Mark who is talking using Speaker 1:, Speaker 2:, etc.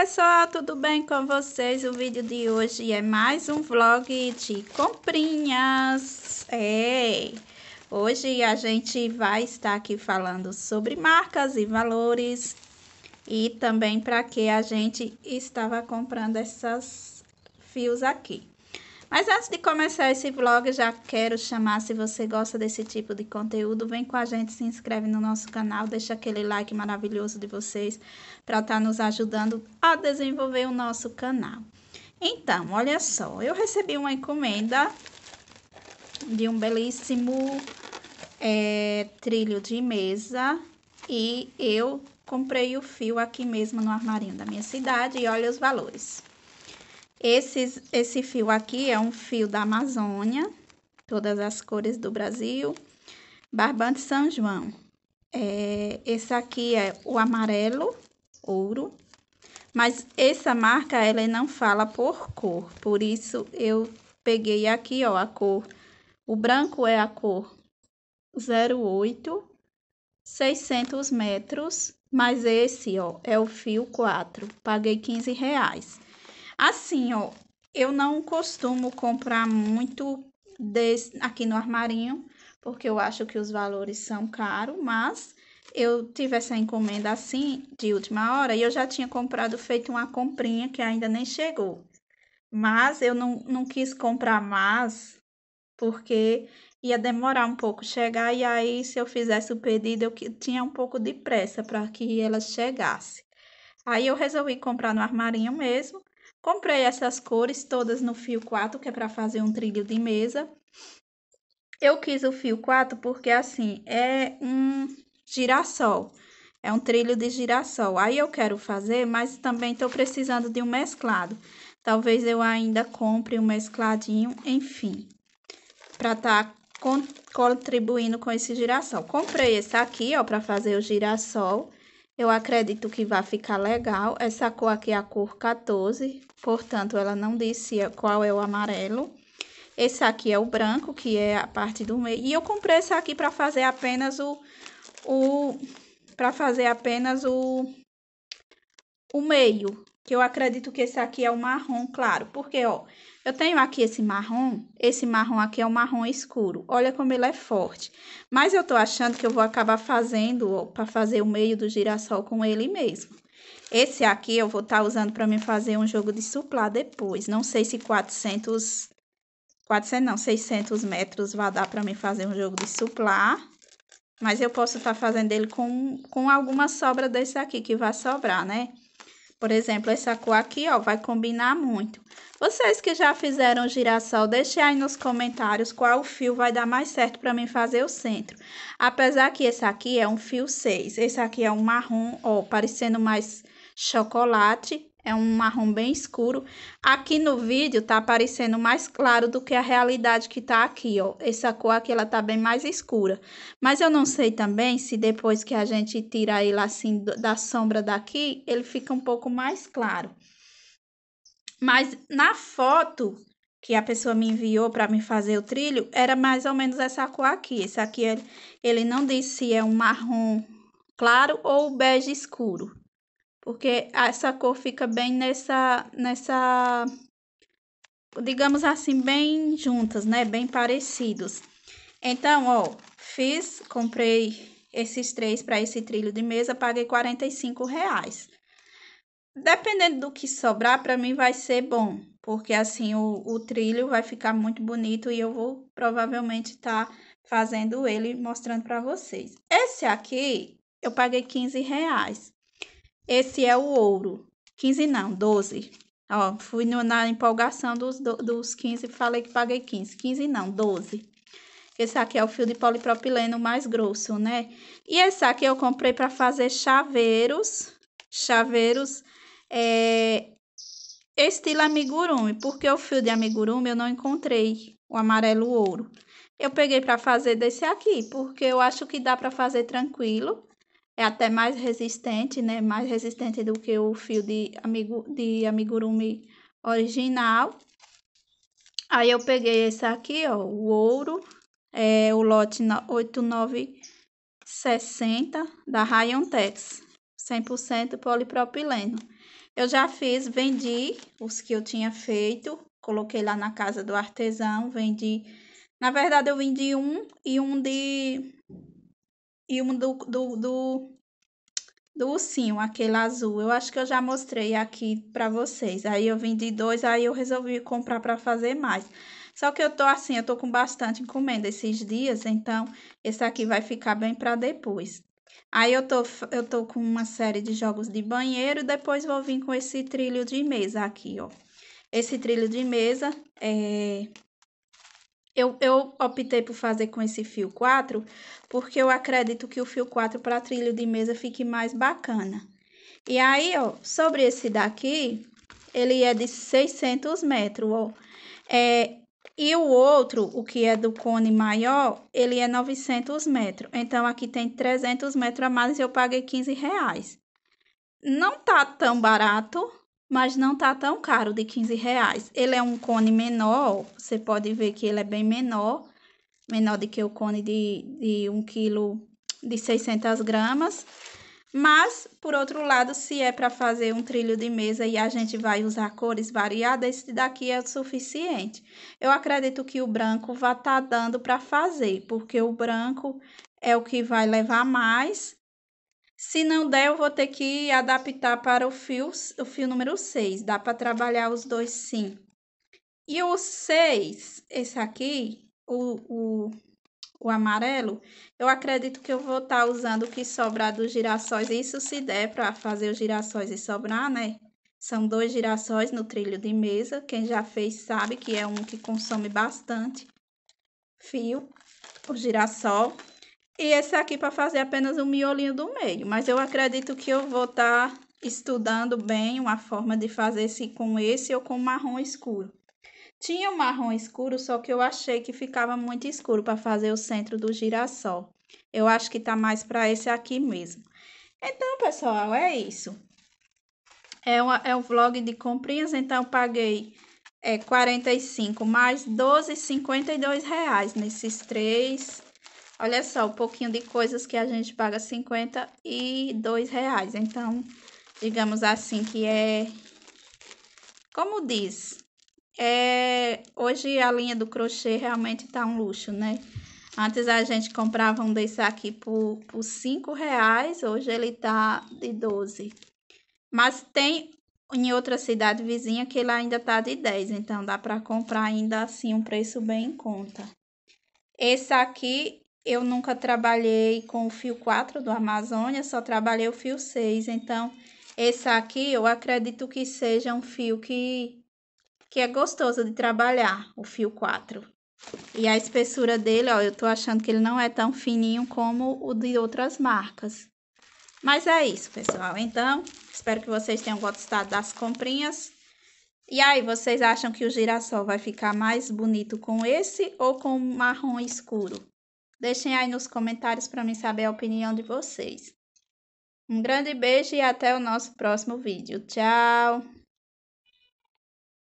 Speaker 1: pessoal, tudo bem com vocês? O vídeo de hoje é mais um vlog de comprinhas. É, hoje a gente vai estar aqui falando sobre marcas e valores e também para que a gente estava comprando essas fios aqui. Mas antes de começar esse vlog, já quero chamar, se você gosta desse tipo de conteúdo, vem com a gente, se inscreve no nosso canal, deixa aquele like maravilhoso de vocês para estar tá nos ajudando a desenvolver o nosso canal. Então, olha só, eu recebi uma encomenda de um belíssimo é, trilho de mesa e eu comprei o fio aqui mesmo no armarinho da minha cidade e olha os valores. Esse, esse fio aqui é um fio da Amazônia, todas as cores do Brasil. Barbante São João. É, esse aqui é o amarelo, ouro. Mas essa marca, ela não fala por cor. Por isso, eu peguei aqui, ó, a cor. O branco é a cor 08, 600 metros. Mas esse, ó, é o fio 4. Paguei 15 reais. Assim, ó, eu não costumo comprar muito desse, aqui no armarinho, porque eu acho que os valores são caros, mas eu tive essa encomenda assim, de última hora, e eu já tinha comprado, feito uma comprinha que ainda nem chegou. Mas eu não, não quis comprar mais, porque ia demorar um pouco chegar, e aí se eu fizesse o pedido, eu tinha um pouco de pressa para que ela chegasse. Aí eu resolvi comprar no armarinho mesmo, Comprei essas cores todas no fio 4, que é para fazer um trilho de mesa. Eu quis o fio 4 porque, assim, é um girassol. É um trilho de girassol. Aí eu quero fazer, mas também estou precisando de um mesclado. Talvez eu ainda compre um mescladinho, enfim. Para estar tá contribuindo com esse girassol. Comprei esse aqui, ó, para fazer o girassol. Eu acredito que vai ficar legal. Essa cor aqui é a cor 14, portanto, ela não disse qual é o amarelo. Esse aqui é o branco, que é a parte do meio. E eu comprei esse aqui para fazer apenas o... o para fazer apenas o, o meio, que eu acredito que esse aqui é o marrom claro. Porque, ó, eu tenho aqui esse marrom, esse marrom aqui é o marrom escuro. Olha como ele é forte. Mas eu tô achando que eu vou acabar fazendo, para fazer o meio do girassol com ele mesmo. Esse aqui eu vou estar tá usando para me fazer um jogo de suplá depois. Não sei se 400, 400 não, 600 metros vai dar para me fazer um jogo de suplá. Mas eu posso estar tá fazendo ele com, com alguma sobra desse aqui que vai sobrar, né? Por exemplo, essa cor aqui, ó, vai combinar muito. Vocês que já fizeram girassol, deixem aí nos comentários qual fio vai dar mais certo para mim fazer o centro. Apesar que esse aqui é um fio 6, esse aqui é um marrom, ó, parecendo mais chocolate é um marrom bem escuro. Aqui no vídeo tá aparecendo mais claro do que a realidade que tá aqui, ó. Essa cor aqui, ela tá bem mais escura. Mas eu não sei também se depois que a gente tira ele assim da sombra daqui, ele fica um pouco mais claro. Mas na foto que a pessoa me enviou para me fazer o trilho, era mais ou menos essa cor aqui. Esse aqui, ele, ele não disse se é um marrom claro ou bege escuro porque essa cor fica bem nessa, nessa, digamos assim, bem juntas, né? Bem parecidos. Então, ó, fiz, comprei esses três para esse trilho de mesa, paguei 45 reais. Dependendo do que sobrar, para mim vai ser bom, porque assim o, o trilho vai ficar muito bonito e eu vou provavelmente estar tá fazendo ele mostrando para vocês. Esse aqui eu paguei 15 reais. Esse é o ouro. 15 não, 12. Ó, fui no, na empolgação dos, do, dos 15 e falei que paguei 15. 15 não, 12. Esse aqui é o fio de polipropileno mais grosso, né? E esse aqui eu comprei para fazer chaveiros. Chaveiros é, estilo amigurumi. Porque o fio de amigurumi eu não encontrei o amarelo ouro. Eu peguei para fazer desse aqui, porque eu acho que dá para fazer tranquilo é até mais resistente, né? Mais resistente do que o fio de, amigo, de amigurumi original. Aí eu peguei esse aqui, ó, o ouro, é o lote 8960 da Rayon Tex, 100% polipropileno. Eu já fiz, vendi os que eu tinha feito, coloquei lá na casa do artesão, vendi. Na verdade, eu vendi um e um de. E um do, do, do, do ursinho, aquele azul. Eu acho que eu já mostrei aqui para vocês. Aí eu vendi dois, aí eu resolvi comprar para fazer mais. Só que eu tô assim, eu tô com bastante encomenda esses dias, então esse aqui vai ficar bem para depois. Aí eu tô, eu tô com uma série de jogos de banheiro, depois vou vir com esse trilho de mesa aqui, ó. Esse trilho de mesa, é... eu, eu optei por fazer com esse fio 4, porque eu acredito que o fio 4 para trilho de mesa fique mais bacana. E aí, ó, sobre esse daqui, ele é de 600 metros, ó. É, e o outro, o que é do cone maior, ele é 900 metros. Então, aqui tem 300 metros a mais e eu paguei 15 reais. Não tá tão barato, mas não tá tão caro de 15 reais. Ele é um cone menor, você pode ver que ele é bem menor. Menor do que o cone de, de 1 quilo de 600 gramas. Mas, por outro lado, se é para fazer um trilho de mesa e a gente vai usar cores variadas, esse daqui é o suficiente. Eu acredito que o branco vai estar tá dando para fazer, porque o branco é o que vai levar mais. Se não der, eu vou ter que adaptar para o fio, o fio número 6. Dá para trabalhar os dois sim. E o 6, esse aqui, o, o o amarelo, eu acredito que eu vou estar tá usando o que sobrar dos girassóis. Isso se der para fazer os girassóis e sobrar, né? São dois girassóis no trilho de mesa. Quem já fez sabe que é um que consome bastante fio, o girassol. E esse aqui para fazer apenas o miolinho do meio. Mas eu acredito que eu vou estar tá estudando bem uma forma de fazer esse com esse ou com marrom escuro. Tinha um marrom escuro, só que eu achei que ficava muito escuro para fazer o centro do girassol. Eu acho que tá mais para esse aqui mesmo. Então, pessoal, é isso. É, uma, é um vlog de comprinhas, então paguei é, 45 mais 12,52 reais nesses três. Olha só, um pouquinho de coisas que a gente paga 52 reais. Então, digamos assim que é... Como diz, é, hoje a linha do crochê realmente tá um luxo, né? Antes a gente comprava um desse aqui por, por 5 reais, hoje ele tá de 12. Mas tem em outra cidade vizinha que ele ainda tá de 10, então dá para comprar ainda assim um preço bem em conta. Esse aqui eu nunca trabalhei com o fio 4 do Amazônia, só trabalhei o fio 6, então esse aqui eu acredito que seja um fio que que é gostoso de trabalhar, o fio 4. E a espessura dele, ó, eu tô achando que ele não é tão fininho como o de outras marcas. Mas é isso, pessoal. Então, espero que vocês tenham gostado das comprinhas. E aí, vocês acham que o girassol vai ficar mais bonito com esse ou com marrom escuro? Deixem aí nos comentários para mim saber a opinião de vocês. Um grande beijo e até o nosso próximo vídeo. Tchau!